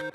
you